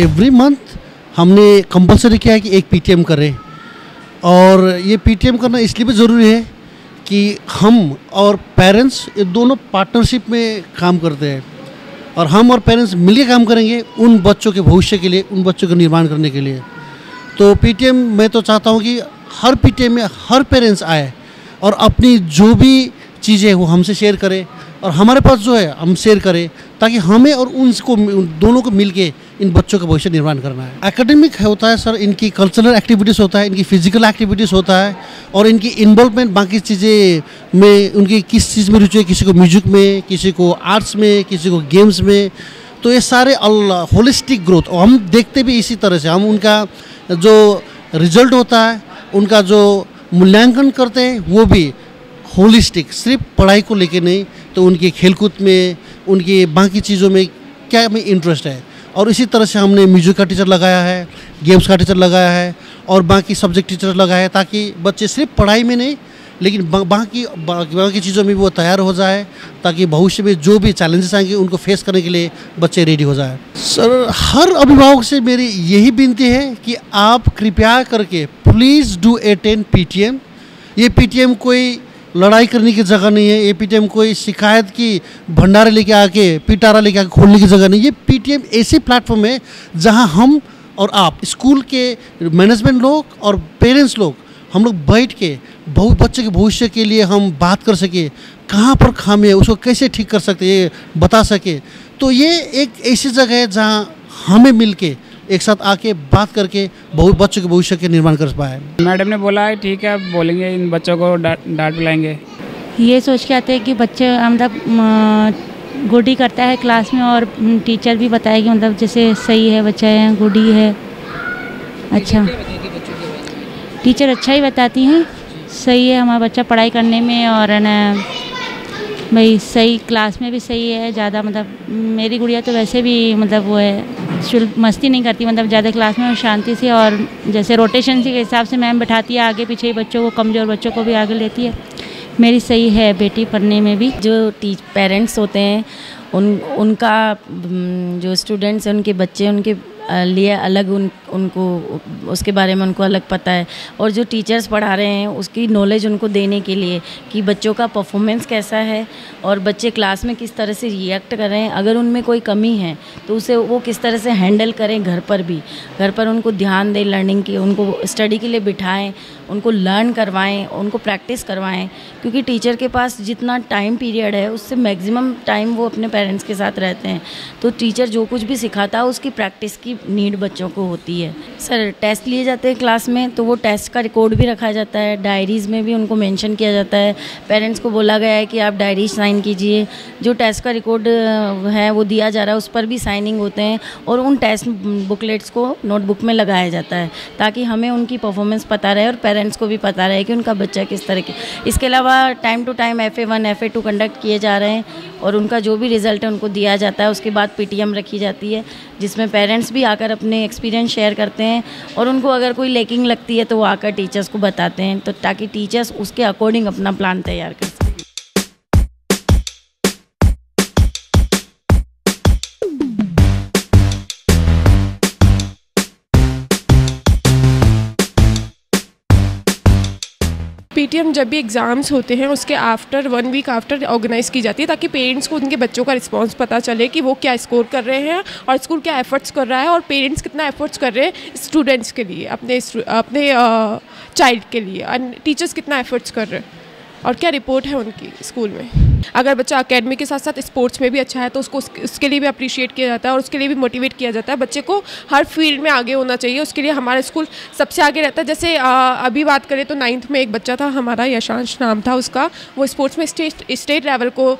Every month हमने compulsory किया है कि एक पीटीएम करें। और ये पीटीएम करना इसलिए भी ज़रूरी है कि हम और पेरेंट्स ये दोनों पार्टनरशिप में काम करते हैं। और हम और पेरेंट्स मिलकर काम करेंगे उन बच्चों के भविष्य के लिए, उन बच्चों का निर्माण करने के लिए। तो पीटीएम मैं तो चाहता हूँ कि हर पीटीएम में हर पेरेंट्स आए और अपनी जो भी चीज़ें वो हमसे शेयर करें और हमारे पास जो है, हम शेयर करें ताकि हमें और उनको दोनों को मिल इन बच्चों का भविष्य निर्माण करना है। एकेडमिक होता है सर इनकी कल्चरल एक्टिविटीज़ होता है, इनकी फ़िज़िकल एक्टिविटीज़ होता है, और इनकी इन्वॉल्वमेंट बाकी चीज़ें में, उनकी किस चीज़ में रुचि है, किसी को म्यूज़िक में, किसी को आर्ट्स में, किसी को गेम्स में तो ये सारे होलिस्टिक ग्रोथ और हम देखते भी इसी तरह से, हम उनका जो रिज़ल्ट होता है, उनका जो मूल्यांकन करते हैं, वो भी होलिस्टिक सिर्फ़ पढ़ाई को लेके नहीं तो उनकी खेलकूद में, उनकी बाकी चीज़ों में क्या में इंटरेस्ट है? और इसी तरह से हमने म्यूज़िक का टीचर लगाया है गेम्स का टीचर लगाया है और बाकी सब्जेक्ट टीचर लगाया है ताकि बच्चे सिर्फ़ पढ़ाई में नहीं, लेकिन बाकी बाकी चीज़ों में भी वो तैयार हो जाए ताकि भविष्य में जो भी चैलेंजेस आएँगे उनको फेस करने के लिए बच्चे रेडी हो जाए। सर हर अभिभावक से मेरी यही विनती है कि आप कृपया करके प्लीज़ डू अटेंड पीटीएम ये पीटीएम कोई लड़ाई करने की जगह नहीं है। ये पीटीएम कोई शिकायत की भंडारे लेके आके, पिटारा लेके आके खोलने की जगह नहीं। ये पीटीएम ऐसे प्लेटफॉर्म है जहाँ हम और आप, स्कूल के मैनेजमेंट लोग और पेरेंट्स लोग, हम लोग बैठ के बहुत बच्चे के भविष्य के लिए हम बात कर सके, कहाँ पर खामी है, उसको कैसे ठीक कर सकते ये बता सके। तो ये एक ऐसी जगह है जहाँ हमें मिल के एक साथ आके बात करके बहुत बच्चों के भविष्य के निर्माण कर पाए। मैडम ने बोला है ठीक है बोलेंगे इन बच्चों को डांट पिलाएँगे। ये सोच के आते हैं कि बच्चे मतलब गुडी करता है क्लास में और टीचर भी बताए कि मतलब जैसे सही है बच्चा है गुडी है। अच्छा। टीचर अच्छा ही बताती हैं सही है हमारा बच्चा पढ़ाई करने में और है ना भाई, सही क्लास में भी सही है, ज़्यादा मतलब मेरी गुड़िया तो वैसे भी मतलब वो है मस्ती नहीं करती मतलब ज़्यादा क्लास में शांति से और जैसे रोटेशन के हिसाब से मैम बैठाती है, आगे पीछे बच्चों को, कमज़ोर बच्चों को भी आगे लेती है। मेरी सही है बेटी पढ़ने में भी। जो टीच पेरेंट्स होते हैं, उन, उनका जो स्टूडेंट्स हैं, उनके बच्चे, उनके लिए अलग उन, उनको, उसके बारे में उनको अलग पता है। और जो टीचर्स पढ़ा रहे हैं, उसकी नॉलेज उनको देने के लिए कि बच्चों का परफॉर्मेंस कैसा है और बच्चे क्लास में किस तरह से रिएक्ट कर रहे हैं। अगर उनमें कोई कमी है तो उसे वो किस तरह से हैंडल करें घर पर भी। घर पर उनको ध्यान दें लर्निंग की, उनको स्टडी के लिए बिठाएँ उनको लर्न करवाएँ, उनको प्रैक्टिस करवाएँ, क्योंकि टीचर के पास जितना टाइम पीरियड है, उससे मैक्सिमम टाइम वो अपने पेरेंट्स के साथ रहते हैं। तो टीचर जो कुछ भी सिखाता है, उसकी प्रैक्टिस की नीड बच्चों को होती है। सर टेस्ट लिए जाते हैं क्लास में तो वो टेस्ट का रिकॉर्ड भी रखा जाता है डायरीज़ में भी उनको मैंशन किया जाता है। पेरेंट्स को बोला गया है कि आप डायरी साइन कीजिए। जो टेस्ट का रिकॉर्ड है, वो दिया जा रहा है, उस पर भी साइनिंग होते हैं और उन टेस्ट बुकलेट्स को नोटबुक में लगाया जाता है, ताकि हमें उनकी परफॉर्मेंस पता रहे और पेरेंट्स को भी पता रहे कि उनका बच्चा किस तरह के इसके अलावा time to time F A one F A two conduct किए जा रहे हैं और उनका जो भी रिज़ल्ट है उनको दिया जाता है। उसके बाद पीटीएम रखी जाती है, जिसमें पेरेंट्स भी आकर अपने एक्सपीरियंस शेयर करते हैं और उनको अगर कोई लेकिंग लगती है तो वो आकर टीचर्स को बताते हैं। तो ताकि टीचर्स उसके अकॉर्डिंग अपना प्लान तैयार कर सकें। पीटीएम जब भी एग्ज़ाम्स होते हैं, उसके after one week after organise की जाती है ताकि पेरेंट्स को उनके बच्चों का रिस्पांस पता चले कि वो क्या स्कोर कर रहे हैं और स्कूल क्या एफर्ट्स कर रहा है और पेरेंट्स कितना एफर्ट्स कर रहे हैं स्टूडेंट्स के लिए, अपने अपने चाइल्ड के लिए एंड टीचर्स कितना एफर्ट्स कर रहे हैं और क्या रिपोर्ट है उनकी स्कूल में? अगर बच्चा अकेडमी के साथ साथ स्पोर्ट्स में भी अच्छा है तो उसको उसके लिए भी अप्रिशिएट किया जाता है और उसके लिए भी मोटिवेट किया जाता है। बच्चे को हर फ़ील्ड में आगे होना चाहिए, उसके लिए हमारा स्कूल सबसे आगे रहता है। जैसे अभी बात करें तो नाइन्थ में एक बच्चा था, हमारा यशांश नाम था उसका। वो स्पोर्ट्स में स्टेट लेवल को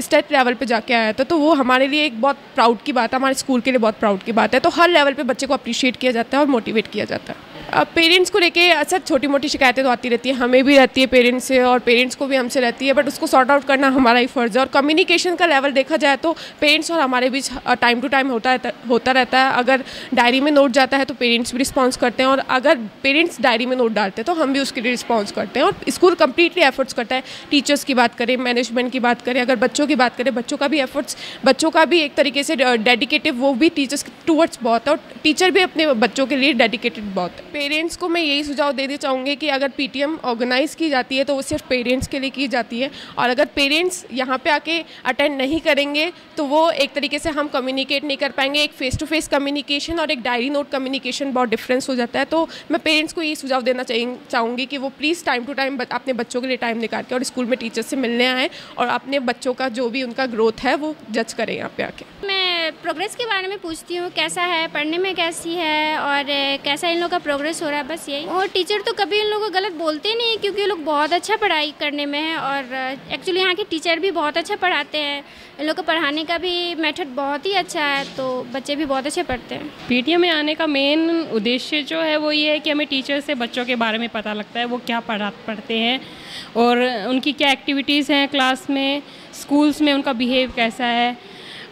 स्टेट लेवल पर जाके आया था तो वो हमारे लिए एक बहुत प्राउड की बात है, हमारे स्कूल के लिए बहुत प्राउड की बात है। तो हर लेवल पर बच्चे को अप्रिशिएट किया जाता है और मोटिवेट किया जाता है। पेरेंट्स को लेके अच्छा छोटी मोटी शिकायतें तो आती रहती है। हमें भी रहती है पेरेंट्स से और पेरेंट्स को भी हमसे रहती है बट उसको सॉर्ट आउट करना हमारा ही फ़र्ज़ है। और कम्युनिकेशन का लेवल देखा जाए तो पेरेंट्स और हमारे बीच टाइम टू टाइम होता होता रहता है। अगर डायरी में नोट जाता है तो पेरेंट्स भी रिस्पॉन्स करते हैं और अगर पेरेंट्स डायरी में नोट डालते हैं तो हम भी उसके लिए रिस्पॉन्स करते हैं। और स्कूल कम्प्लीटली एफर्ट्स करता है। टीचर्स की बात करें मैनेजमेंट की बात करें, अगर बच्चों की बात करें, बच्चों का भी एफर्ट्स बच्चों का भी एक तरीके से डेडिकेटिव वो भी टीचर्स टूवर्ड्स बहुत है और टीचर भी अपने बच्चों के लिए डेडिकेटेड बहुत है। पेरेंट्स को मैं यही सुझाव देना चाहूँगी कि अगर पीटीएम ऑर्गेनाइज की जाती है तो वो सिर्फ़ पेरेंट्स के लिए की जाती है। और अगर पेरेंट्स यहाँ पे आके अटेंड नहीं करेंगे तो वो एक तरीके से हम कम्युनिकेट नहीं कर पाएँगे। एक फेस टू फेस कम्युनिकेशन और एक डायरी नोट कम्युनिकेशन बहुत डिफरेंस हो जाता है। तो मैं पेरेंट्स को यही सुझाव देना चाहूँगी कि वो प्लीज़ टाइम टू टाइम अपने बच्चों के लिए टाइम निकाल के और स्कूल में टीचर से मिलने आएँ और अपने बच्चों का जो भी उनका ग्रोथ है वो जज करें यहाँ पे आके। मैं प्रोग्रेस के बारे में पूछती हूँ, कैसा है, पढ़ने में कैसी है और कैसा इन लोग का प्रोग्रेस हो रहा है, बस यही। और टीचर तो कभी इन लोगों को गलत बोलते नहीं क्योंकि ये लोग बहुत अच्छा पढ़ाई करने में है और एक्चुअली यहाँ के टीचर भी बहुत अच्छा पढ़ाते हैं। इन लोग को पढ़ाने का भी मेथड बहुत ही अच्छा है तो बच्चे भी बहुत अच्छे पढ़ते हैं। पीटीएम में आने का मेन उद्देश्य जो है वो ये है कि हमें टीचर से बच्चों के बारे में पता लगता है, वो क्या पढ़ा, पढ़ते हैं और उनकी क्या एक्टिविटीज़ हैं क्लास में स्कूल्स में, उनका बिहेव कैसा है।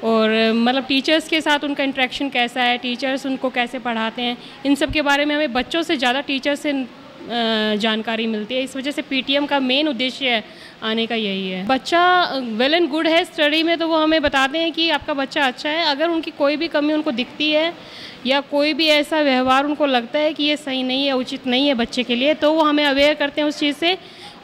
और मतलब टीचर्स के साथ उनका इंट्रैक्शन कैसा है टीचर्स उनको कैसे पढ़ाते हैं, इन सब के बारे में हमें बच्चों से ज़्यादा टीचर्स से जानकारी मिलती है। इस वजह से पीटीएम का मेन उद्देश्य आने का यही है। बच्चा वेल एंड गुड है स्टडी में तो वो हमें बताते हैं कि आपका बच्चा अच्छा है। अगर उनकी कोई भी कमी उनको दिखती है, या कोई भी ऐसा व्यवहार उनको लगता है कि ये सही नहीं है, उचित नहीं है बच्चे के लिए तो वो हमें अवेयर करते हैं उस चीज़ से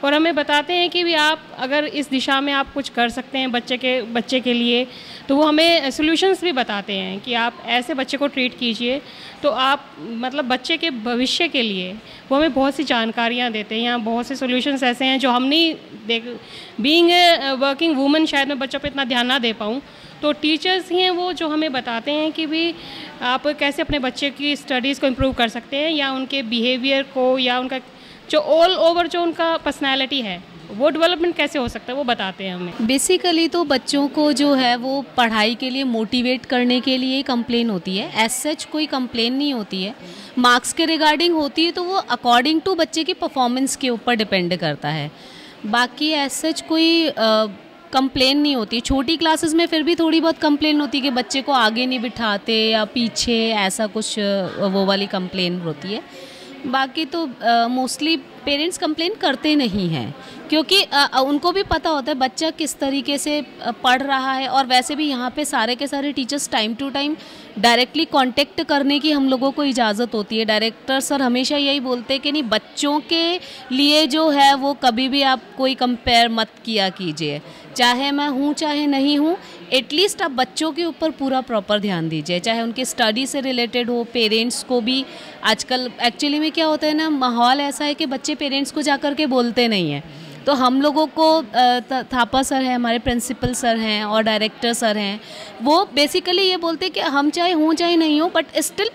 और हमें बताते हैं कि भी आप अगर इस दिशा में आप कुछ कर सकते हैं बच्चे के बच्चे के लिए तो वो हमें सोल्यूशंस भी बताते हैं कि आप ऐसे बच्चे को ट्रीट कीजिए। तो आप मतलब बच्चे के भविष्य के लिए वो हमें बहुत सी जानकारियाँ देते हैं। यहाँ बहुत से सोल्यूशंस ऐसे हैं जो हम नहीं देख बींग वर्किंग वूमन शायद मैं बच्चों पर इतना ध्यान ना दे पाऊँ। तो टीचर्स ही हैं वो जो हमें बताते हैं कि भी आप कैसे अपने बच्चे की स्टडीज़ को इम्प्रूव कर सकते हैं या उनके बिहेवियर को या उनका जो ऑल ओवर जो उनका पर्सनैलिटी है, वो डेवलपमेंट कैसे हो सकता है, वो बताते हैं हमें। बेसिकली तो बच्चों को जो है, वो पढ़ाई के लिए मोटिवेट करने के लिए कंप्लेन होती है। एज सच कोई कंप्लेन नहीं होती है। मार्क्स के रिगार्डिंग होती है तो वो अकॉर्डिंग टू बच्चे की परफॉर्मेंस के ऊपर डिपेंड करता है। बाकी एज सच कोई कंप्लेन नहीं होती। छोटी क्लासेस में फिर भी थोड़ी बहुत कंप्लेन होती है कि बच्चे को आगे नहीं बिठाते या पीछे ऐसा कुछ वो वाली कंप्लेन होती है। बाकी तो मोस्टली पेरेंट्स कंप्लेन करते नहीं हैं, क्योंकि उनको भी पता होता है बच्चा किस तरीके से पढ़ रहा है और वैसे भी यहाँ पे सारे के सारे teachers time to time directly contact करने की हम लोगों को इजाज़त होती है। डायरेक्टर सर हमेशा यही बोलते हैं कि नहीं, बच्चों के लिए जो है वो कभी भी आप कोई कंपेयर मत किया कीजिए। चाहे मैं हूँ, चाहे नहीं हूँ एटलीस्ट आप बच्चों के ऊपर पूरा प्रॉपर ध्यान दीजिए। चाहे उनके स्टडी से रिलेटेड हो पेरेंट्स को भी आजकल एक्चुअली में क्या होता है ना, माहौल ऐसा है कि बच्चे पेरेंट्स को जा कर के बोलते नहीं हैं। तो हम लोगों को थापा सर है, हमारे प्रिंसिपल सर हैं और डायरेक्टर सर हैं। वो बेसिकली ये बोलते हैं कि हम चाहे हों चाहे नहीं हों बट स्टिल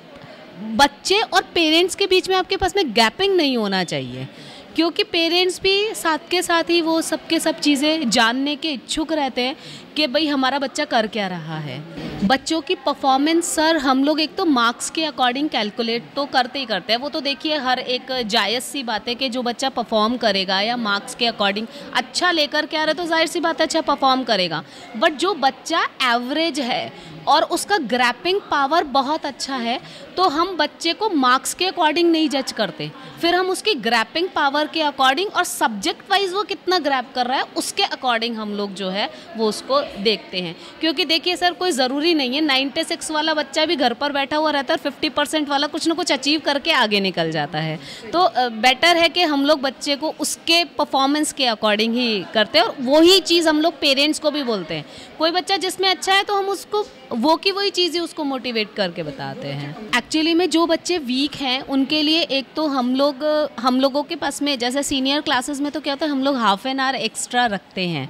बच्चे और पेरेंट्स के बीच में आपके पास में गैपिंग नहीं होना चाहिए। क्योंकि पेरेंट्स भी साथ के साथ ही वो सबके सब सब चीज़ें जानने के इच्छुक रहते हैं कि भाई हमारा बच्चा कर क्या रहा है। बच्चों की परफॉर्मेंस सर हम लोग एक तो मार्क्स के अकॉर्डिंग कैलकुलेट तो करते ही करते हैं। वो तो देखिए, हर एक जायज़ सी बात है कि जो बच्चा परफॉर्म करेगा या मार्क्स के अकॉर्डिंग अच्छा लेकर के आ रहा है तो ज़ाहिर सी बात अच्छा परफॉर्म करेगा। बट जो बच्चा एवरेज है और उसका ग्रैपिंग पावर बहुत अच्छा है तो हम बच्चे को मार्क्स के अकॉर्डिंग नहीं जज करते। फिर हम उसकी ग्रैपिंग पावर के अकॉर्डिंग और सब्जेक्ट वाइज वो कितना ग्रैप कर रहा है, उसके अकॉर्डिंग हम लोग जो है, वो उसको देखते हैं। क्योंकि देखिए सर, कोई ज़रूरी नहीं है। नाइन्टी सिक्स वाला बच्चा भी घर पर बैठा हुआ रहता है और फिफ्टी परसेंट वाला कुछ ना कुछ अचीव करके आगे निकल जाता है। तो बेटर है कि हम लोग बच्चे को उसके परफॉर्मेंस के अकॉर्डिंग ही करते हैं और वही चीज़ हम लोग पेरेंट्स को भी बोलते हैं। कोई बच्चा जिसमें अच्छा है तो हम उसको, वो की वही चीज़ें उसको मोटिवेट करके बताते हैं। एक्चुअली में जो बच्चे वीक हैं, उनके लिए एक तो हम लोग, हम लोगों के पास में, जैसे सीनियर क्लासेस में तो क्या होता है, हम लोग हाफ़ एन आवर एक्स्ट्रा रखते हैं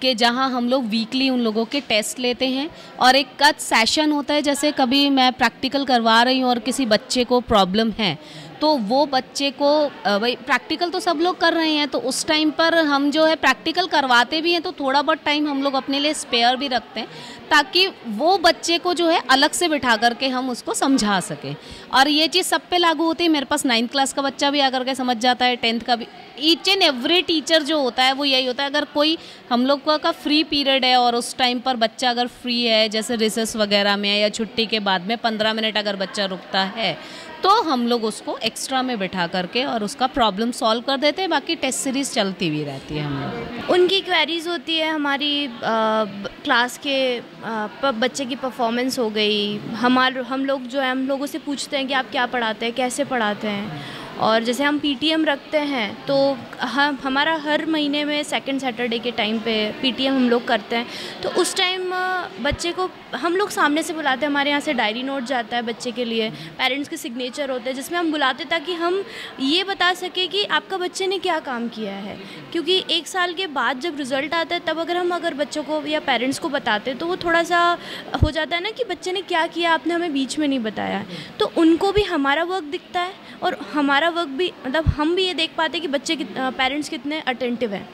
कि जहाँ हम लोग वीकली उन लोगों के टेस्ट लेते हैं। और एक कद सेशन होता है, जैसे कभी मैं प्रैक्टिकल करवा रही हूँ और किसी बच्चे को प्रॉब्लम है तो वो बच्चे को भाई प्रैक्टिकल तो सब लोग कर रहे हैं तो उस टाइम पर हम जो है प्रैक्टिकल करवाते भी हैं तो थोड़ा बहुत टाइम हम लोग अपने लिए स्पेयर भी रखते हैं, ताकि वो बच्चे को जो है अलग से बिठा करके हम उसको समझा सकें। और ये चीज़ सब पे लागू होती है, मेरे पास नाइन्थ क्लास का बच्चा भी आकर के समझ जाता है टेंथ का भी। ईच एंड एवरी टीचर जो होता है, वो यही होता है, अगर कोई हम लोग का फ्री पीरियड है, और उस टाइम पर बच्चा अगर फ्री है, जैसे रिसर्स वगैरह में या छुट्टी के बाद में पंद्रह मिनट अगर बच्चा रुकता है तो हम लोग उसको एक्स्ट्रा में बैठा करके और उसका प्रॉब्लम सॉल्व कर देते हैं बाकी टेस्ट सीरीज़ चलती हुई रहती है हम लोग। उनकी क्वेरीज होती है हमारी आ, क्लास के आ, बच्चे की परफॉर्मेंस हो गई हमार हम लोग जो है हम लोगों से पूछते हैं कि आप क्या पढ़ाते हैं कैसे पढ़ाते हैं? और जैसे हम पीटीएम रखते हैं तो हम हमारा हर महीने में सेकंड सैटरडे के टाइम पे पीटीएम हम लोग करते हैं। तो उस टाइम बच्चे को हम लोग सामने से बुलाते हैं, हमारे यहाँ से डायरी नोट जाता है बच्चे के लिए पेरेंट्स के सिग्नेचर होते हैं, जिसमें हम बुलाते ताकि हम ये बता सकें कि आपका बच्चे ने क्या काम किया है। क्योंकि एक साल के बाद जब रिज़ल्ट आता है, तब अगर हम अगर बच्चों को या पेरेंट्स को बताते तो वो थोड़ा सा हो जाता है ना कि बच्चे ने क्या किया, आपने हमें बीच में नहीं बताया। तो उनको भी हमारा वर्क दिखता है और हमारा वर्क भी मतलब हम भी ये देख पाते कि बच्चे कित, पेरेंट्स कितने अटेंटिव हैं।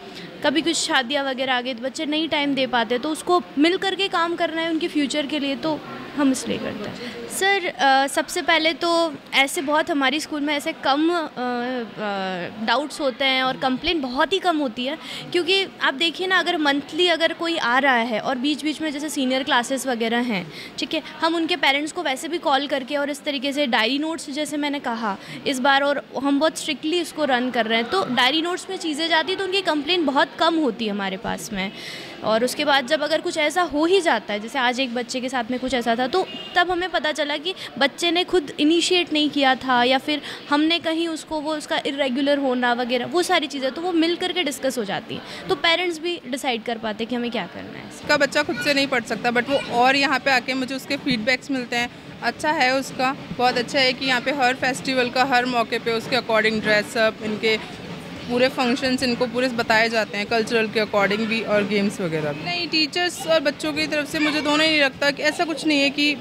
कभी कुछ शादियाँ वगैरह आ गई तो बच्चे नहीं टाइम दे पाते तो उसको मिल करके काम करना है उनके फ्यूचर के लिए तो हम इसलिए करते हैं। सर सबसे पहले तो ऐसे बहुत हमारी स्कूल में ऐसे कम डाउट्स होते हैं और कंप्लेन बहुत ही कम होती है। क्योंकि आप देखिए ना, अगर मंथली अगर कोई आ रहा है और बीच बीच में जैसे सीनियर क्लासेस वगैरह हैं, ठीक है, हम उनके पेरेंट्स को वैसे भी कॉल करके और इस तरीके से डायरी नोट्स जैसे मैंने कहा, इस बार और हम बहुत स्ट्रिक्टली इसको रन कर रहे हैं। तो डायरी नोट्स में चीज़ें जाती तो उनकी कंप्लेन बहुत कम होती है हमारे पास में। और उसके बाद जब अगर कुछ ऐसा हो ही जाता है, जैसे आज एक बच्चे के साथ में कुछ ऐसा था तो तब हमें पता चला कि बच्चे ने खुद इनिशिएट नहीं किया था या फिर हमने कहीं उसको वो उसका इरेगुलर होना वगैरह, वो सारी चीज़ें तो वो मिल करके डिस्कस हो जाती हैं। तो पेरेंट्स भी डिसाइड कर पाते कि हमें क्या करना है उसका बच्चा खुद से नहीं पढ़ सकता बट वो और यहाँ पर आके मुझे उसके फीडबैक्स मिलते हैं। अच्छा है उसका, बहुत अच्छा है कि यहाँ पे हर फेस्टिवल का, हर मौके पे उसके अकॉर्डिंग ड्रेसअप इनके पूरे फ़ंक्शंस इनको पूरे बताए जाते हैं कल्चरल के अकॉर्डिंग भी और गेम्स वगैरह भी। नहीं टीचर्स और बच्चों की तरफ़ से मुझे दोनों ही लगता कि ऐसा कुछ नहीं है कि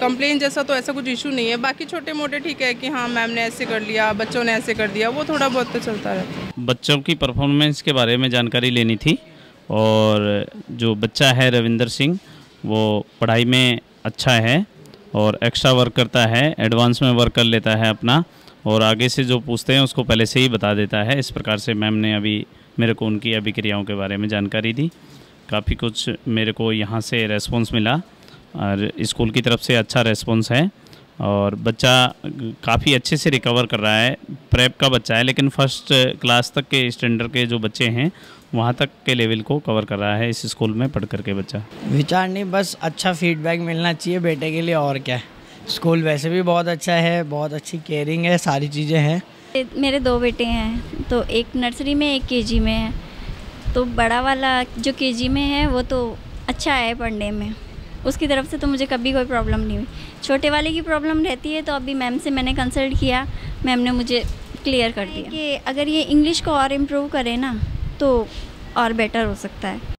कंप्लेन जैसा तो ऐसा कुछ इशू नहीं है। बाकी छोटे मोटे ठीक है कि हाँ मैम ने ऐसे कर लिया बच्चों ने ऐसे कर दिया वो थोड़ा बहुत तो चलता रहता है। बच्चों की परफॉर्मेंस के बारे में जानकारी लेनी थी और जो बच्चा है रविंदर सिंह वो पढ़ाई में अच्छा है। और एक्स्ट्रा वर्क करता है एडवांस में वर्क कर लेता है अपना, और आगे से जो पूछते हैं, उसको पहले से ही बता देता है। इस प्रकार से मैम ने अभी मेरे को उनकी अभिक्रियाओं के बारे में जानकारी दी। काफ़ी कुछ मेरे को यहाँ से रेस्पॉन्स मिला, और स्कूल की तरफ़ से अच्छा रेस्पॉन्स है, और बच्चा काफ़ी अच्छे से रिकवर कर रहा है। प्रेप का बच्चा है, लेकिन फ़र्स्ट क्लास तक के स्टैंडर्ड के जो बच्चे हैं वहाँ तक के लेवल को कवर कर रहा है इस स्कूल में पढ़ कर के बच्चा। विचार नहीं बस अच्छा फीडबैक मिलना चाहिए बेटे के लिए और क्या। है स्कूल वैसे भी बहुत अच्छा है बहुत अच्छी केयरिंग है सारी चीज़ें हैं। मेरे दो बेटे हैं तो एक नर्सरी में एक केजी में है। तो बड़ा वाला जो केजी में है वो तो अच्छा है पढ़ने में। उसकी तरफ़ से तो मुझे कभी कोई प्रॉब्लम नहीं हुई। छोटे वाले की प्रॉब्लम रहती है तो अभी मैम से मैंने कंसल्ट किया मैम ने मुझे क्लियर कर दिया। कि अगर ये इंग्लिश को और इम्प्रूव करे ना तो और बेटर हो सकता है।